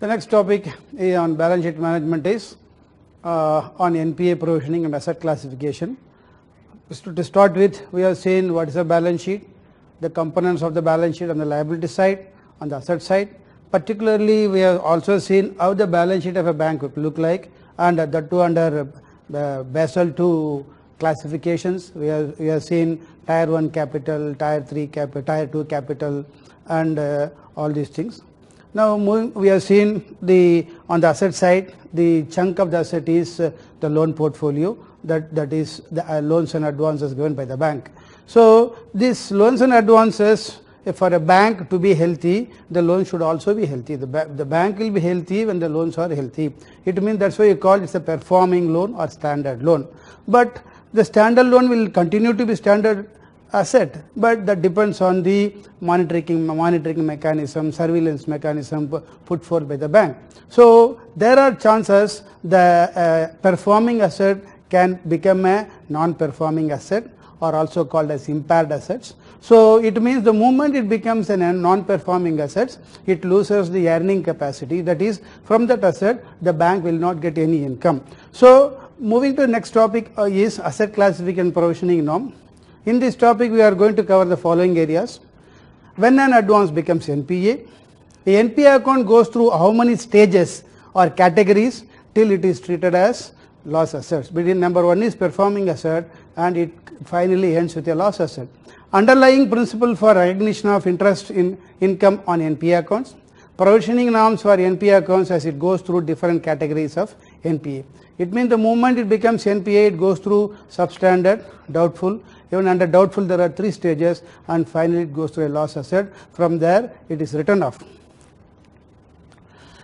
The next topic on balance sheet management is uh, on NPA provisioning and asset classification. So to start with, we have seen what is a balance sheet, the components of the balance sheet on the liability side, on the asset side. Particularly, we have also seen how the balance sheet of a bank would look like and the two under uh, Basel II classifications. We have, we have seen tier 1 capital, tier 3 capital, tier 2 capital and uh, all these things. Now moving, we have seen the on the asset side the chunk of the asset is uh, the loan portfolio that that is the uh, loans and advances given by the bank. So these loans and advances for a bank to be healthy the loan should also be healthy. The, ba the bank will be healthy when the loans are healthy. It means that's why you call it a performing loan or standard loan. But the standard loan will continue to be standard asset, but that depends on the monitoring, monitoring mechanism, surveillance mechanism put forth by the bank. So there are chances the uh, performing asset can become a non-performing asset or also called as impaired assets. So it means the moment it becomes a non-performing assets, it loses the earning capacity. That is, from that asset, the bank will not get any income. So moving to the next topic uh, is asset classification provisioning norm. In this topic, we are going to cover the following areas. When an advance becomes NPA, a NPA account goes through how many stages or categories till it is treated as loss assets. Between number one is performing asset and it finally ends with a loss asset. Underlying principle for recognition of interest in income on NPA accounts, provisioning norms for NPA accounts as it goes through different categories of NPA. It means the moment it becomes NPA, it goes through substandard, doubtful, even under doubtful there are three stages and finally it goes to a loss asset. From there it is written off.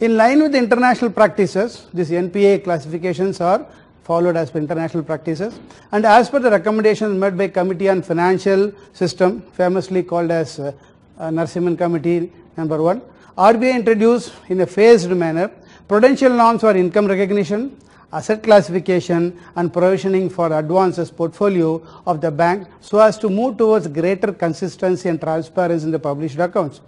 In line with international practices, these NPA classifications are followed as per international practices and as per the recommendations made by Committee on Financial System, famously called as uh, uh, Narasimham Committee number 1, RBI introduced in a phased manner prudential norms for income recognition, asset classification and provisioning for advances portfolio of the bank so as to move towards greater consistency and transparency in the published accounts.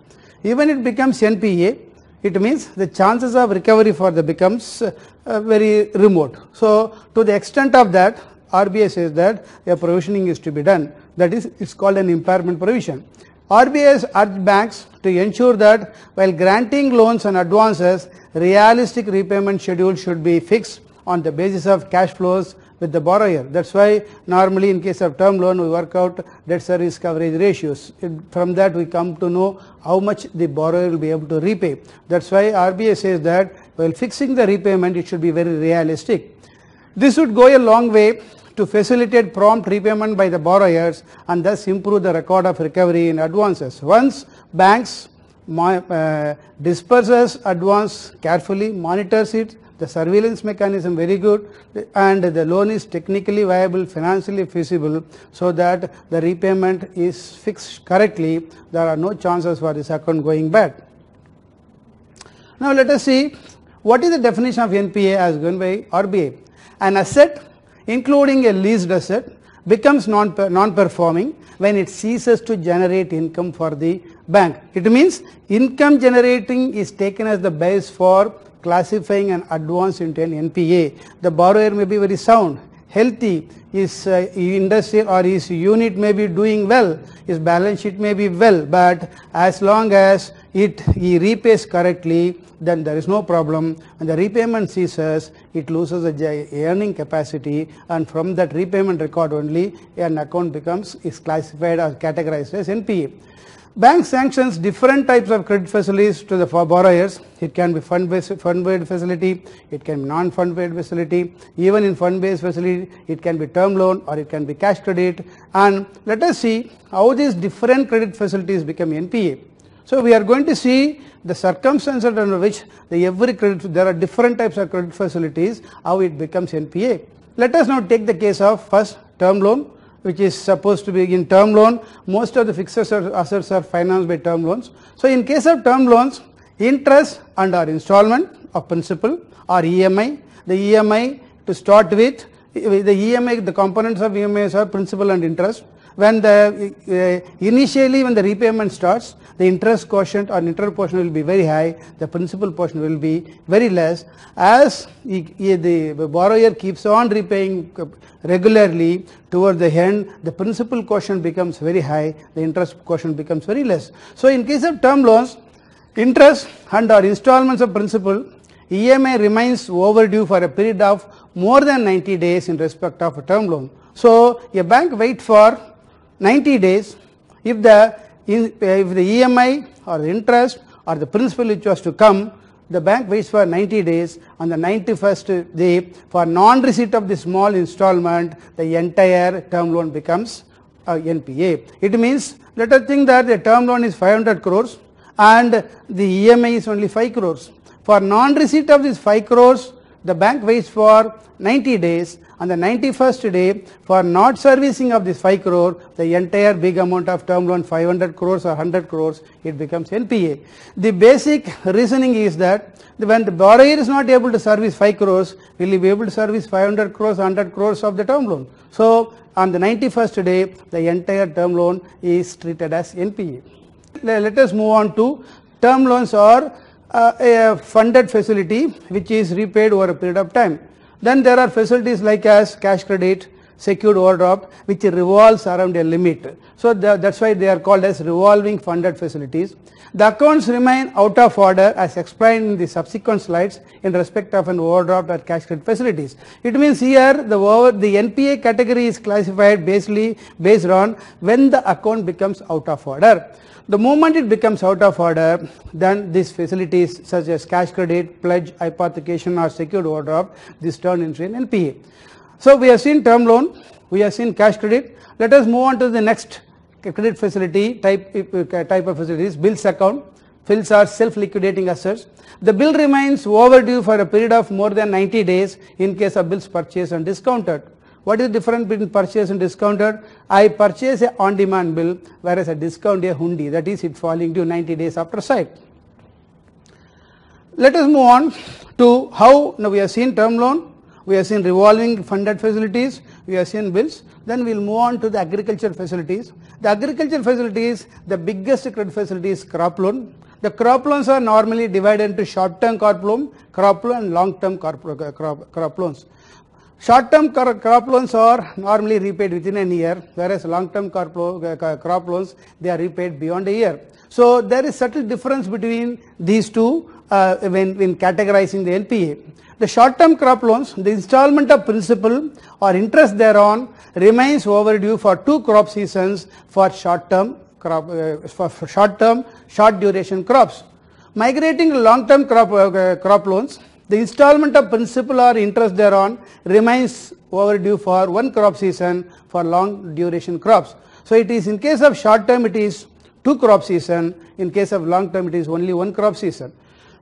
Even it becomes NPA, it means the chances of recovery for the becomes uh, very remote. So to the extent of that, RBI says that a provisioning is to be done. That is, it's called an impairment provision. RBI urged banks to ensure that while granting loans and advances, realistic repayment schedule should be fixed on the basis of cash flows with the borrower. That's why normally in case of term loan we work out debt service coverage ratios. It, from that we come to know how much the borrower will be able to repay. That's why RBI says that while fixing the repayment it should be very realistic. This would go a long way to facilitate prompt repayment by the borrowers and thus improve the record of recovery in advances. Once banks uh, disperses advance carefully, monitors it, the surveillance mechanism very good and the loan is technically viable, financially feasible so that the repayment is fixed correctly, there are no chances for this account going bad. Now let us see what is the definition of NPA as given by RBI. An asset including a leased asset becomes non-performing when it ceases to generate income for the bank. It means income generating is taken as the base for classifying an advance into an NPA. The borrower may be very sound, healthy, his uh, industry or his unit may be doing well, his balance sheet may be well, but as long as it he repays correctly, then there is no problem. When the repayment ceases, it loses the earning capacity, and from that repayment record only, an account becomes is classified or categorized as NPA. Bank sanctions different types of credit facilities to the borrowers. It can be fund-based fund-based facility, it can be non-fund-based facility. Even in fund-based facility, it can be term loan or it can be cash credit. And let us see how these different credit facilities become NPA. So we are going to see the circumstances under which the every credit there are different types of credit facilities, how it becomes NPA. Let us now take the case of first term loan which is supposed to be in term loan. Most of the fixed assets are financed by term loans. So in case of term loans, interest and our installment of principal or EMI, the EMI to start with, the EMI, the components of EMI are principal and interest when the uh, initially when the repayment starts, the interest quotient or interest portion will be very high, the principal portion will be very less. As he, he, the borrower keeps on repaying regularly toward the end, the principal quotient becomes very high, the interest quotient becomes very less. So in case of term loans, interest and or installments of principal EMI remains overdue for a period of more than 90 days in respect of a term loan. So, a bank wait for 90 days if the if the EMI or the interest or the principal which was to come the bank waits for 90 days on the 91st day for non-receipt of the small installment the entire term loan becomes uh, NPA. It means let us think that the term loan is 500 crores and the EMI is only 5 crores. For non-receipt of this 5 crores, the bank waits for 90 days. On the 91st day, for not servicing of this 5 crore, the entire big amount of term loan 500 crores or 100 crores, it becomes NPA. The basic reasoning is that when the borrower is not able to service 5 crores, will he be able to service 500 crores, 100 crores of the term loan? So, on the 91st day, the entire term loan is treated as NPA. Let us move on to term loans or uh, a funded facility which is repaid over a period of time. Then there are facilities like as cash credit, secured overdraft which revolves around a limit. So the, that's why they are called as revolving funded facilities. The accounts remain out of order as explained in the subsequent slides in respect of an overdraft or cash credit facilities. It means here the over, the NPA category is classified basically based on when the account becomes out of order. The moment it becomes out of order, then these facilities such as cash credit, pledge, hypothecation or secured overdraft, this turn into an NPA. So we have seen term loan, we have seen cash credit. Let us move on to the next credit facility type, uh, type of facilities, bills account. Bills are self-liquidating assets. The bill remains overdue for a period of more than 90 days in case of bills purchased and discounted. What is the difference between purchase and discounted? I purchase a on-demand bill whereas I discount a hundi that is it falling due 90 days after sight. Let us move on to how now we have seen term loan, we have seen revolving funded facilities, we have seen bills, then we will move on to the agriculture facilities. The agriculture facilities, the biggest credit facility is crop loan. The crop loans are normally divided into short-term crop loan, crop loan and long-term crop, uh, crop, crop loans. Short-term crop loans are normally repaid within a year, whereas long-term crop, crop loans, they are repaid beyond a year. So there is subtle difference between these two uh, when, when categorizing the NPA. The short-term crop loans, the installment of principal or interest thereon remains overdue for two crop seasons for short-term crop, uh, for, for short-term, short duration crops. Migrating long-term crop, uh, crop loans, the installment of principal or interest thereon remains overdue for one crop season for long duration crops. So it is in case of short term it is two crop season, in case of long term it is only one crop season.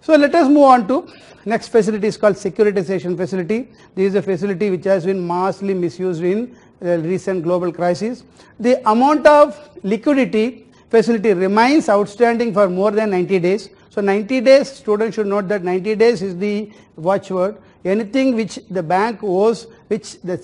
So let us move on to next facility is called securitization facility. This is a facility which has been massively misused in the recent global crisis. The amount of liquidity facility remains outstanding for more than 90 days. So 90 days, students should note that 90 days is the watchword. Anything which the bank owes, which the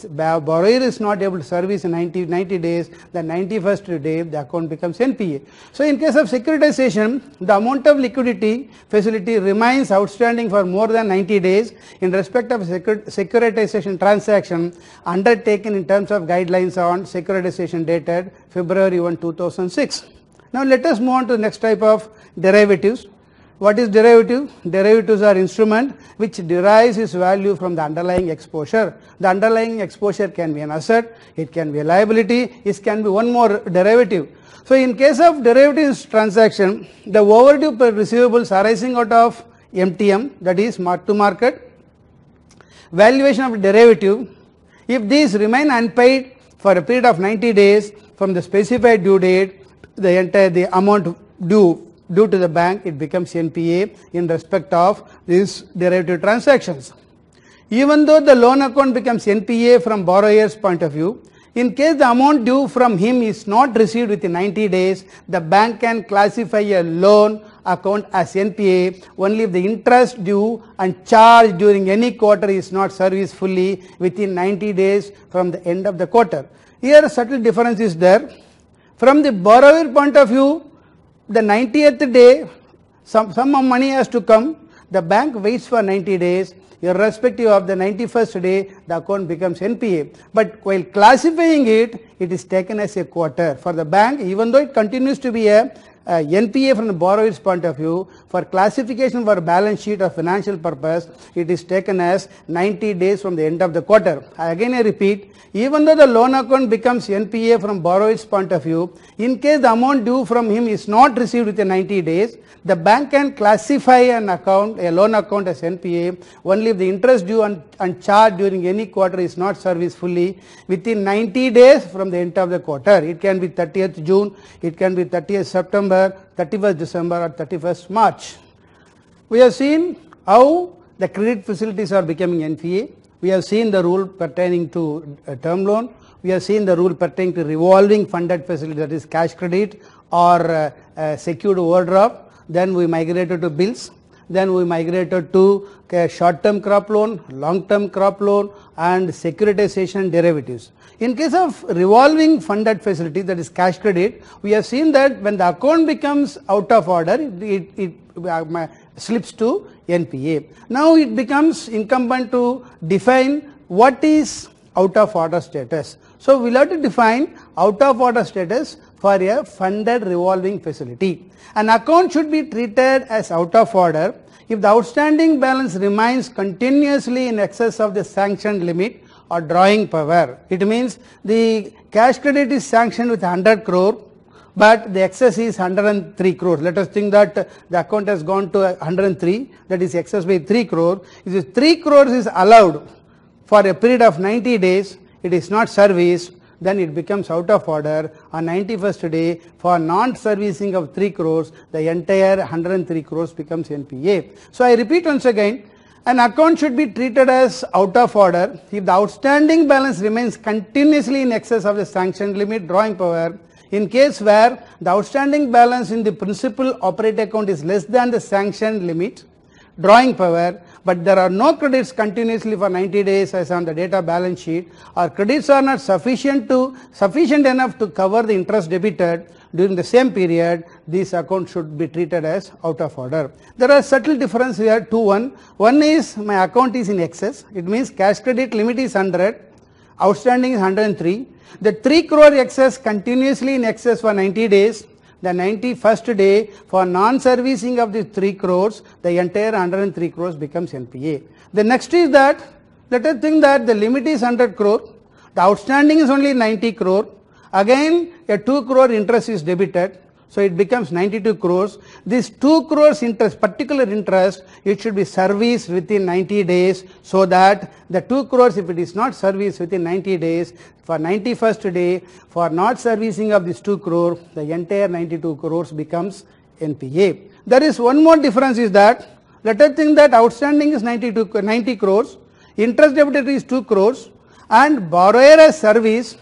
borrower is not able to service in 90, 90 days, the 91st day the account becomes NPA. So in case of securitization, the amount of liquidity facility remains outstanding for more than 90 days in respect of securitization transaction undertaken in terms of guidelines on securitization dated February 1, 2006. Now let us move on to the next type of derivatives. What is derivative? Derivatives are instrument which derives its value from the underlying exposure. The underlying exposure can be an asset, it can be a liability, it can be one more derivative. So in case of derivatives transaction, the overdue receivables arising out of MTM that is mark to market, valuation of derivative, if these remain unpaid for a period of 90 days from the specified due date, the entire the amount due due to the bank it becomes NPA in respect of these derivative transactions. Even though the loan account becomes NPA from borrower's point of view, in case the amount due from him is not received within 90 days, the bank can classify a loan account as NPA only if the interest due and charge during any quarter is not serviced fully within 90 days from the end of the quarter. Here subtle difference is there. From the borrower point of view, the 90th day, some sum of money has to come. The bank waits for 90 days. Irrespective of the 91st day, the account becomes NPA. But while classifying it, it is taken as a quarter. For the bank, even though it continues to be a uh, NPA from the borrower's point of view, for classification for balance sheet or financial purpose, it is taken as 90 days from the end of the quarter. Again I repeat, even though the loan account becomes NPA from borrower's point of view, in case the amount due from him is not received within 90 days, the bank can classify an account, a loan account as NPA only if the interest due and, and charged during any quarter is not serviced fully within 90 days from the end of the quarter. It can be 30th June, it can be 30th September, 31st December or 31st March. We have seen how the credit facilities are becoming NPA. We have seen the rule pertaining to a term loan. We have seen the rule pertaining to revolving funded facility that is cash credit or uh, uh, secured overdraft then we migrated to bills, then we migrated to short term crop loan, long term crop loan and securitization derivatives. In case of revolving funded facility that is cash credit, we have seen that when the account becomes out of order, it, it, it uh, slips to NPA. Now it becomes incumbent to define what is out of order status. So we'll have to define out of order status for a funded revolving facility. An account should be treated as out of order if the outstanding balance remains continuously in excess of the sanctioned limit or drawing power. It means the cash credit is sanctioned with 100 crore but the excess is 103 crore. Let us think that the account has gone to 103 that is excess by 3 crore. If this 3 crores is allowed for a period of 90 days, it is not serviced, then it becomes out of order. On 91st day, for non-servicing of 3 crores, the entire 103 crores becomes NPA. So I repeat once again, an account should be treated as out of order if the outstanding balance remains continuously in excess of the sanctioned limit drawing power. In case where the outstanding balance in the principal operating account is less than the sanctioned limit, drawing power, but there are no credits continuously for 90 days as on the data balance sheet or credits are not sufficient to sufficient enough to cover the interest debited during the same period, this account should be treated as out of order. There are subtle difference here, two one. One is my account is in excess, it means cash credit limit is 100, outstanding is 103. The 3 crore excess continuously in excess for 90 days the 91st day for non-servicing of the 3 crores, the entire 103 crores becomes NPA. The next is that, let us think that the limit is 100 crore, the outstanding is only 90 crore, again a 2 crore interest is debited, so it becomes 92 crores. This 2 crores interest, particular interest, it should be serviced within 90 days so that the 2 crores if it is not serviced within 90 days, for 91st day, for not servicing of this 2 crore, the entire 92 crores becomes NPA. There is one more difference is that, let us think that outstanding is 92, 90 crores, interest debited is 2 crores and borrower has service,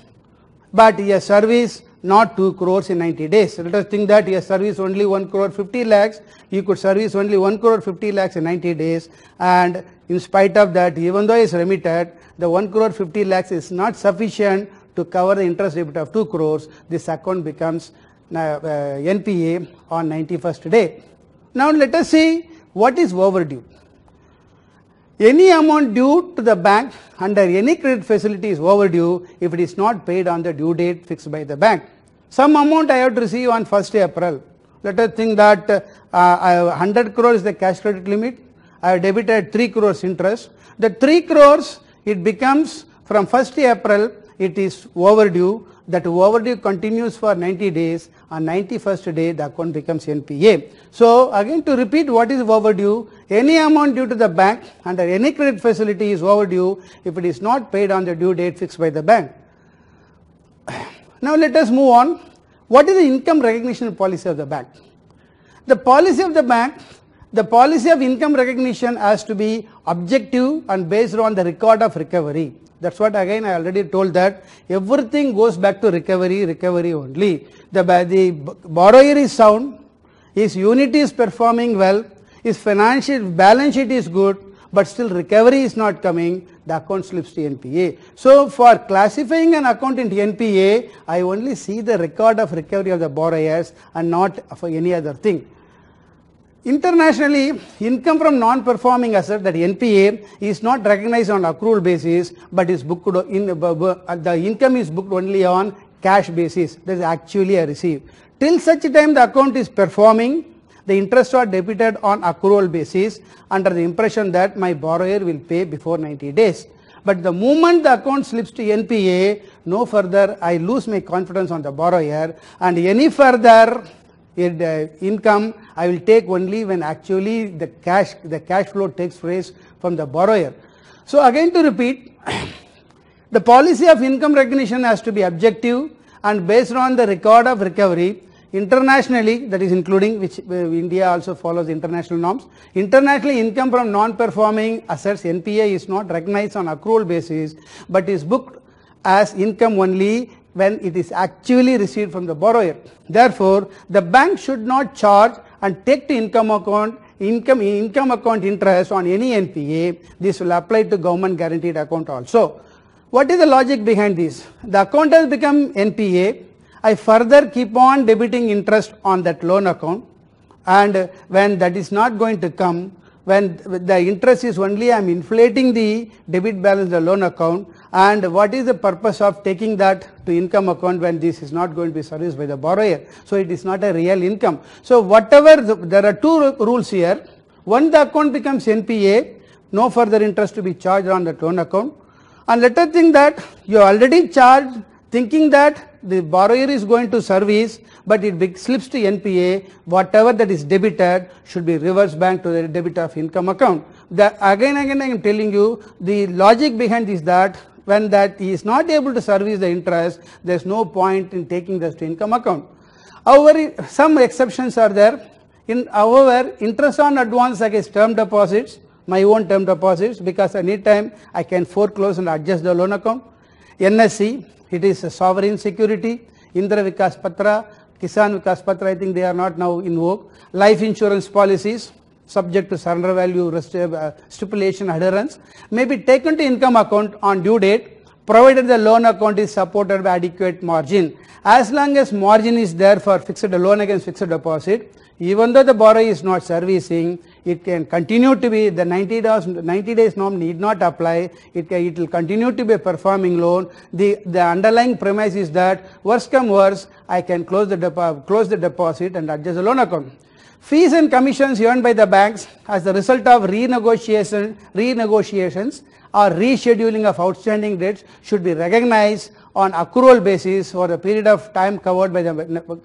but a service not 2 crores in 90 days. Let us think that he has serviced only 1 crore 50 lakhs, he could service only 1 crore 50 lakhs in 90 days and in spite of that even though is remitted, the 1 crore 50 lakhs is not sufficient to cover the interest debit of 2 crores, this account becomes uh, uh, NPA on 91st day. Now let us see what is overdue. Any amount due to the bank under any credit facility is overdue if it is not paid on the due date fixed by the bank. Some amount I have to receive on 1st April. Let us think that uh, 100 crores is the cash credit limit. I have debited 3 crores interest. The 3 crores it becomes from 1st April it is overdue that overdue continues for 90 days on 91st day the account becomes NPA. So again to repeat what is overdue any amount due to the bank under any credit facility is overdue if it is not paid on the due date fixed by the bank. Now let us move on. What is the income recognition policy of the bank? The policy of the bank, the policy of income recognition has to be objective and based on the record of recovery. That's what again I already told that everything goes back to recovery, recovery only. The, the borrower is sound, his unit is performing well, his financial balance sheet is good, but still recovery is not coming, the account slips to NPA. So for classifying an account into NPA, I only see the record of recovery of the borrowers and not for any other thing. Internationally, income from non-performing asset that NPA is not recognized on accrual basis, but is booked in the income is booked only on cash basis. That is actually a receipt. Till such time the account is performing, the interest are debited on accrual basis under the impression that my borrower will pay before 90 days. But the moment the account slips to NPA, no further I lose my confidence on the borrower and any further uh, income I will take only when actually the cash the cash flow takes place from the borrower. So again to repeat the policy of income recognition has to be objective and based on the record of recovery internationally that is including which uh, India also follows international norms internationally income from non-performing assets NPA is not recognized on accrual basis but is booked as income only when it is actually received from the borrower. Therefore, the bank should not charge and take to income account income income account interest on any NPA. This will apply to government guaranteed account also. What is the logic behind this? The account has become NPA. I further keep on debiting interest on that loan account and when that is not going to come when the interest is only I am inflating the debit balance the loan account and what is the purpose of taking that to income account when this is not going to be serviced by the borrower. So it is not a real income. So whatever the, there are two rules here. One the account becomes NPA, no further interest to be charged on the loan account and let us think that you already charged thinking that the borrower is going to service but it slips to NPA, whatever that is debited should be reversed back to the debit of income account. The, again again I am telling you the logic behind is that when that he is not able to service the interest there is no point in taking this to income account. However, some exceptions are there. In however, interest on advance against term deposits, my own term deposits because any time I can foreclose and adjust the loan account. NSC, it is a sovereign security, Indira Vikas Patra, Kisan Patra, I think they are not now in vogue. Life insurance policies, subject to surrender value uh, stipulation adherence, may be taken to income account on due date provided the loan account is supported by adequate margin. As long as margin is there for fixed loan against fixed deposit, even though the borrower is not servicing, it can continue to be the 90 days, 90 days norm need not apply. It, can, it will continue to be a performing loan. The, the underlying premise is that worst come worse, I can close the, close the deposit and adjust the loan account. Fees and commissions earned by the banks as the result of renegotiation, renegotiations or rescheduling of outstanding debts should be recognized on accrual basis for the period of time covered by the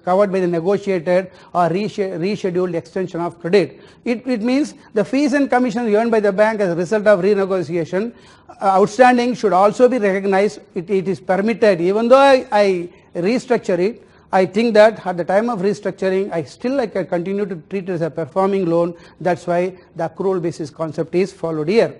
covered by the negotiated or rescheduled extension of credit. It, it means the fees and commissions earned by the bank as a result of renegotiation uh, outstanding should also be recognized. It, it is permitted even though I, I restructure it I think that at the time of restructuring, I still like I continue to treat it as a performing loan. That's why the accrual basis concept is followed here.